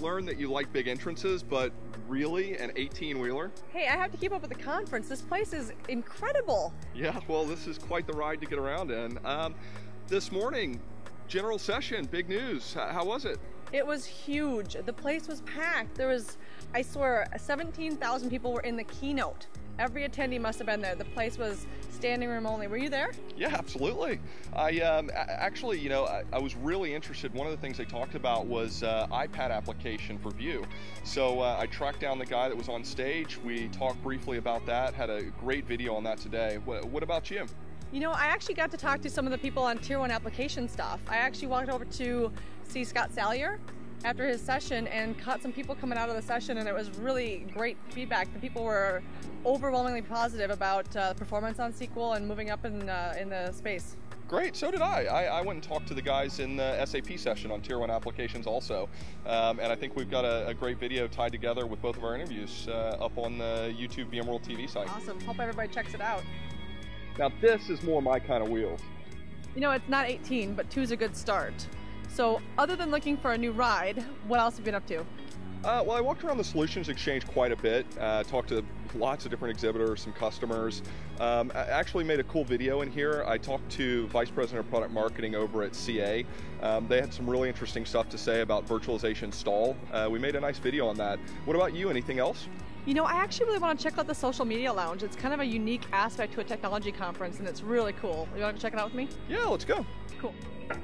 learned that you like big entrances, but really, an 18 wheeler? Hey, I have to keep up with the conference. This place is incredible. Yeah, well, this is quite the ride to get around in. Um, this morning, general session, big news. How, how was it? It was huge. The place was packed. There was, I swear, 17,000 people were in the keynote. Every attendee must have been there. The place was standing room only. Were you there? Yeah, absolutely. I um, actually, you know, I, I, was really interested. One of the things they talked about was uh, iPad application for View. So uh, I tracked down the guy that was on stage. We talked briefly about that. Had a great video on that today. What, what about you? You know, I actually got to talk to some of the people on Tier 1 application stuff. I actually walked over to see Scott Salyer after his session and caught some people coming out of the session and it was really great feedback. The people were overwhelmingly positive about uh, performance on SQL and moving up in, uh, in the space. Great, so did I. I. I. went and talked to the guys in the SAP session on Tier 1 applications also. Um, and I think we've got a, a, great video tied together with both of our interviews uh, up on the YouTube VMworld TV site. Awesome. Hope everybody checks it out. Now, this is more my kind of wheels. You know, it's not 18, but two is a good start. So, other than looking for a new ride, what else have you been up to? Uh, well, I walked around the Solutions Exchange quite a bit, uh, talked to lots of different exhibitors, some customers. Um, I actually made a cool video in here. I talked to Vice President of Product Marketing over at CA. Um, they had some really interesting stuff to say about virtualization stall. Uh, we made a nice video on that. What about you? Anything else? You know, I actually really want to check out the Social Media Lounge. It's kind of a unique aspect to a technology conference, and it's really cool. You want to check it out with me? Yeah, let's go. Cool.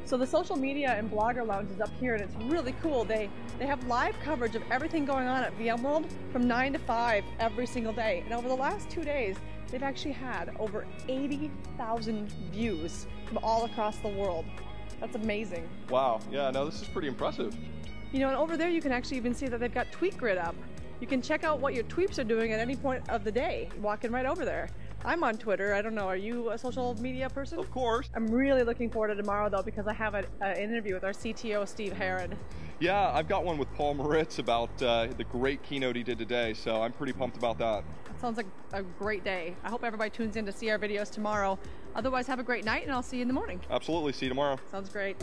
So the social media and blogger lounge is up here, and it's really cool. They they have live coverage of everything going on at VMworld from nine to five every single day. And over the last two days, they've actually had over 80,000 views from all across the world. That's amazing. Wow. Yeah. No, this is pretty impressive. You know, and over there you can actually even see that they've got Tweet Grid up. You can check out what your tweets are doing at any point of the day, walking right over there. I'm on Twitter. I don't know. Are you a social media person? Of course. I'm really looking forward to tomorrow though because I have an interview with our CTO Steve Herrod. Yeah, I've got one with Paul Maritz about uh, the great keynote he did today, so I'm pretty pumped about that. That sounds like a great day. I hope everybody tunes in to see our videos tomorrow. Otherwise, have a great night, and I'll see you in the morning. Absolutely. See you tomorrow. Sounds great.